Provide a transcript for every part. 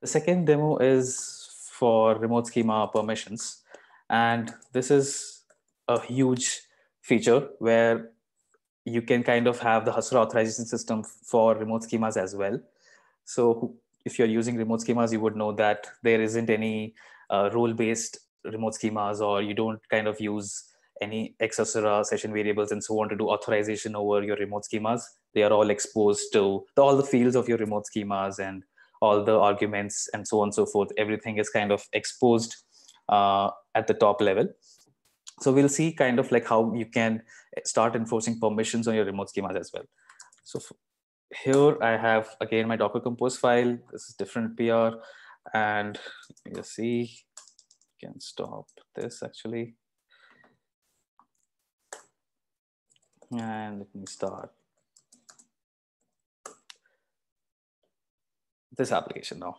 The second demo is for remote schema permissions. And this is a huge feature where you can kind of have the Hasura authorization system for remote schemas as well. So if you're using remote schemas, you would know that there isn't any uh, role-based remote schemas or you don't kind of use any X-Hasura session variables and so on to do authorization over your remote schemas. They are all exposed to the, all the fields of your remote schemas and all the arguments and so on and so forth. Everything is kind of exposed uh, at the top level. So we'll see kind of like how you can start enforcing permissions on your remote schemas as well. So here I have again my Docker compose file. This is different PR and you see, can stop this actually. And let me start this application now.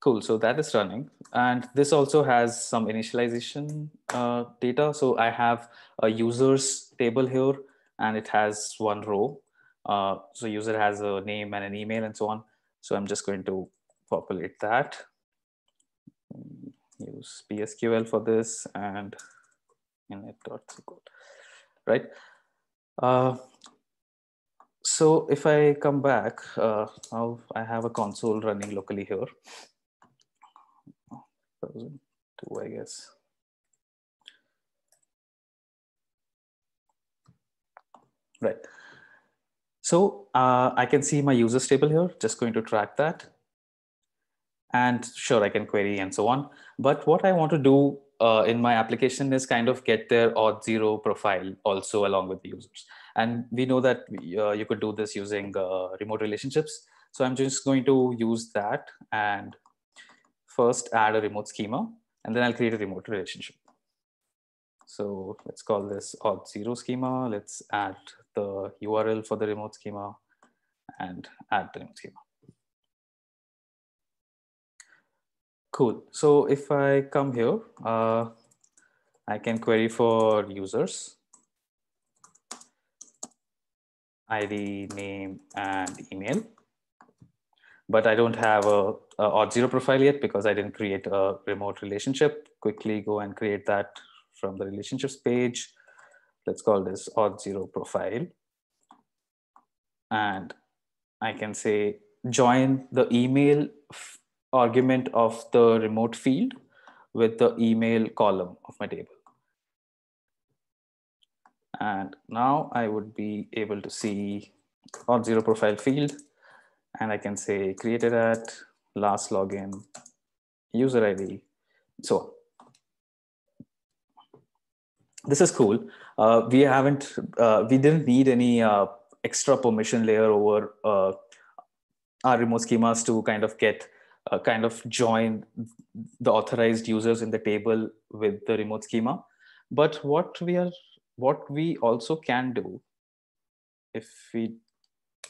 Cool, so that is running. And this also has some initialization uh, data. So I have a users table here and it has one row. Uh, so user has a name and an email and so on. So I'm just going to populate that. Use PSQL for this and init.sql, right? Uh, so if I come back, uh, now I have a console running locally here. 2002, I guess. Right. So uh, I can see my users table here, just going to track that. And sure, I can query and so on. But what I want to do uh, in my application is kind of get their Auth0 profile also along with the users. And we know that uh, you could do this using uh, remote relationships. So I'm just going to use that and first add a remote schema, and then I'll create a remote relationship. So let's call this Auth0 schema. Let's add the URL for the remote schema and add the remote schema. Cool. So if I come here, uh, I can query for users, ID, name, and email but I don't have a, a Auth0 profile yet because I didn't create a remote relationship. Quickly go and create that from the relationships page. Let's call this Auth0 profile. And I can say join the email argument of the remote field with the email column of my table. And now I would be able to see Auth0 profile field and I can say created at last login, user ID, so on. This is cool. Uh, we haven't, uh, we didn't need any uh, extra permission layer over uh, our remote schemas to kind of get uh, kind of join the authorized users in the table with the remote schema. But what we are, what we also can do, if we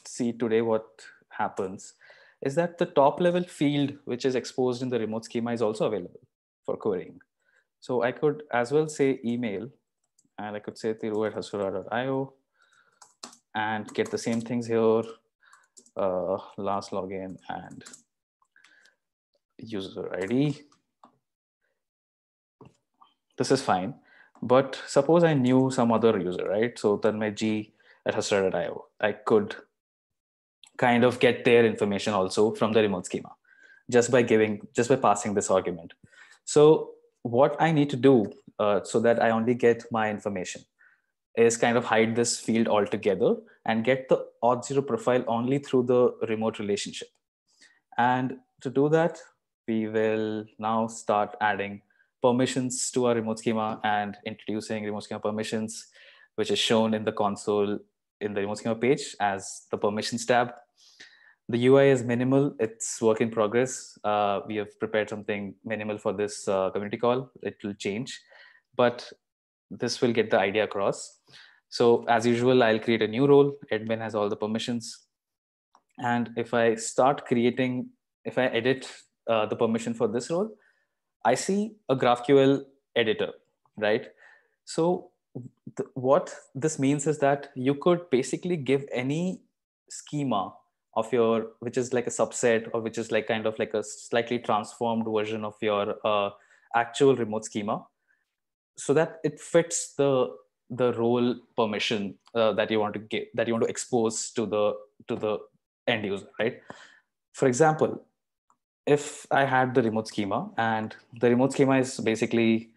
see today what happens is that the top level field which is exposed in the remote schema is also available for querying. So I could as well say email and I could say thiru at hasura.io and get the same things here, uh, last login and user ID. This is fine. But suppose I knew some other user, right? So Tanmay G at hasura.io, I could kind of get their information also from the remote schema just by giving just by passing this argument so what i need to do uh, so that i only get my information is kind of hide this field altogether and get the auth0 profile only through the remote relationship and to do that we will now start adding permissions to our remote schema and introducing remote schema permissions which is shown in the console in the remote schema page as the permissions tab the UI is minimal. It's work in progress. Uh, we have prepared something minimal for this uh, community call. It will change, but this will get the idea across. So as usual, I'll create a new role. Admin has all the permissions. And if I start creating, if I edit uh, the permission for this role, I see a GraphQL editor, right? So th what this means is that you could basically give any schema of your, which is like a subset or which is like kind of like a slightly transformed version of your uh, actual remote schema so that it fits the the role permission uh, that you want to give that you want to expose to the to the end user right for example if i had the remote schema and the remote schema is basically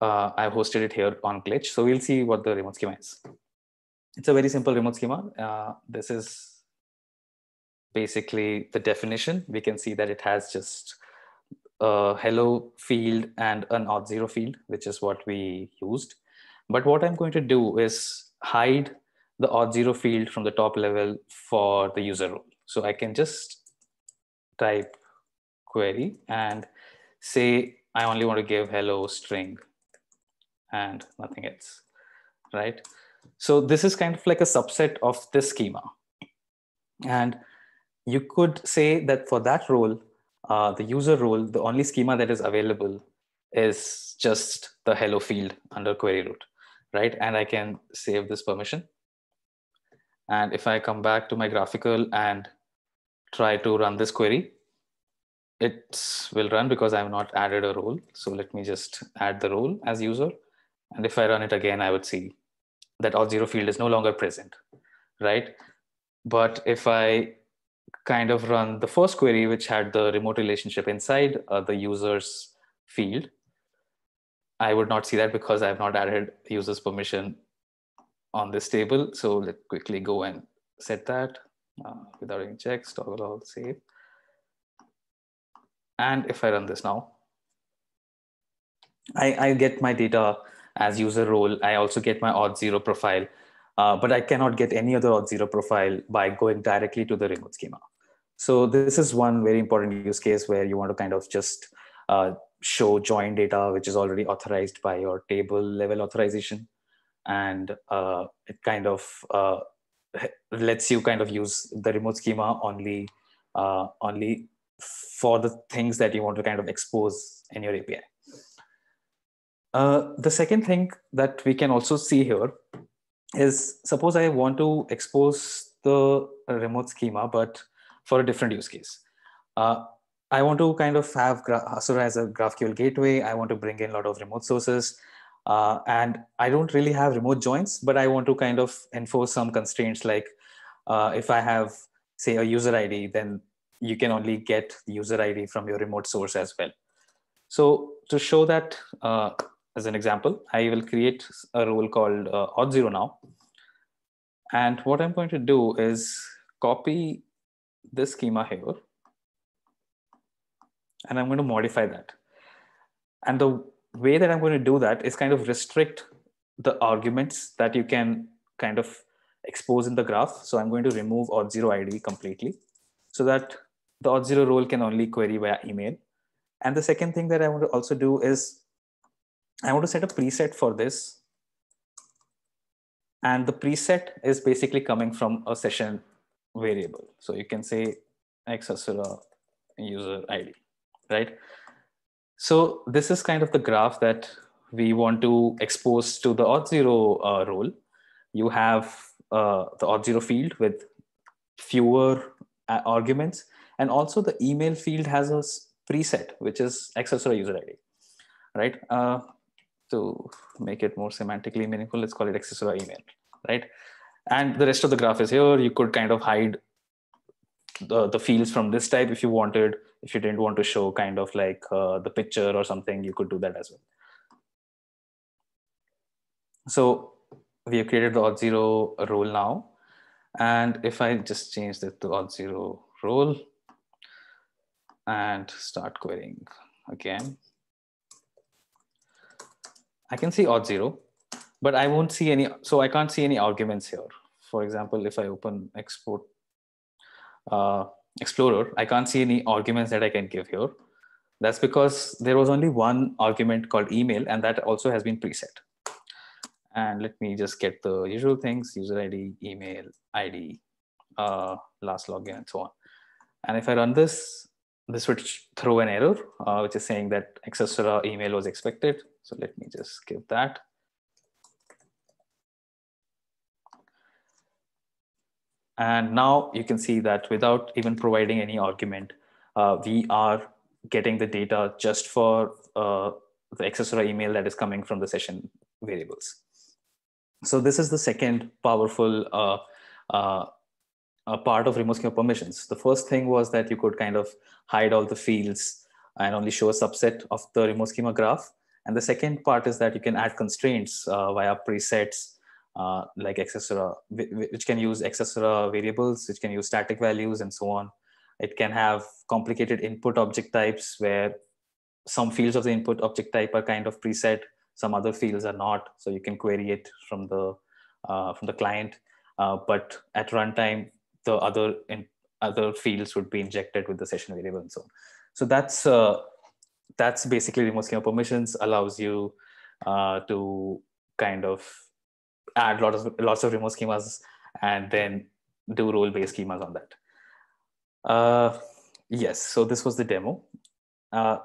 uh, i've hosted it here on glitch so we'll see what the remote schema is. It's a very simple remote schema. Uh, this is basically the definition. We can see that it has just a hello field and an Auth0 field which is what we used. But what I'm going to do is hide the Auth0 field from the top level for the user role. So I can just type query and say, I only want to give hello string and nothing else, right? So this is kind of like a subset of this schema. And you could say that for that role, uh, the user role, the only schema that is available is just the hello field under query root right? And I can save this permission. And if I come back to my GraphiQL and try to run this query, it will run because I've not added a role. So let me just add the role as user. And if I run it again, I would see that auth0 field is no longer present, right? But if I kind of run the first query, which had the remote relationship inside uh, the user's field, I would not see that because I have not added user's permission on this table. So let's quickly go and set that uh, without any checks, toggle all save. And if I run this now, I, I get my data as user role. I also get my Auth0 profile, uh, but I cannot get any other Auth0 profile by going directly to the remote schema. So this is one very important use case where you want to kind of just uh, show join data, which is already authorized by your table level authorization. And uh, it kind of uh, lets you kind of use the remote schema only, uh, only for the things that you want to kind of expose in your API. Uh, the second thing that we can also see here is suppose I want to expose the remote schema, but for a different use case. Uh, I want to kind of have Hasura as a GraphQL gateway. I want to bring in a lot of remote sources. Uh, and I don't really have remote joins, but I want to kind of enforce some constraints like uh, if I have, say, a user ID, then you can only get user ID from your remote source as well. So to show that uh, as an example, I will create a role called uh, auth0 now. And what I'm going to do is copy this schema here and I'm going to modify that. And the way that I'm going to do that is kind of restrict the arguments that you can kind of expose in the graph. So I'm going to remove Auth0 ID completely so that the Auth0 role can only query via email. And the second thing that I want to also do is I want to set a preset for this. And the preset is basically coming from a session variable. So you can say x user ID right? So this is kind of the graph that we want to expose to the Auth0 uh, role. You have uh, the Auth0 field with fewer uh, arguments. And also the email field has a preset, which is X-Hasura user ID, right? Uh, to make it more semantically meaningful, let's call it X-Hasura email, right? And the rest of the graph is here. You could kind of hide the, the fields from this type if you wanted if you didn't want to show kind of like uh, the picture or something you could do that as well so we have created the Auth0 role now and if i just change that to Auth0 role and start querying again i can see Auth0, but i won't see any so i can't see any arguments here for example if i open export uh, Explorer, I can't see any arguments that I can give here. That's because there was only one argument called email, and that also has been preset. And let me just get the usual things, user ID, email, ID, uh, last login, and so on. And if I run this, this would throw an error, uh, which is saying that X-Hasura email was expected. So let me just give that. And now you can see that without even providing any argument, uh, we are getting the data just for uh, the accessor email that is coming from the session variables. So this is the second powerful uh, part of remote schema permissions. The first thing was that you could kind of hide all the fields and only show a subset of the remote schema graph. And the second part is that you can add constraints uh, via presets uh, like accessor, which can use accessor variables, which can use static values and so on. It can have complicated input object types where some fields of the input object type are kind of preset, some other fields are not. So you can query it from the uh, from the client. Uh, but at runtime, the other in, other fields would be injected with the session variable and so on. So that's uh, that's basically remote schema permissions allows you uh, to kind of add lots of lots of remote schemas and then do role based schemas on that. Uh, yes, so this was the demo. Uh,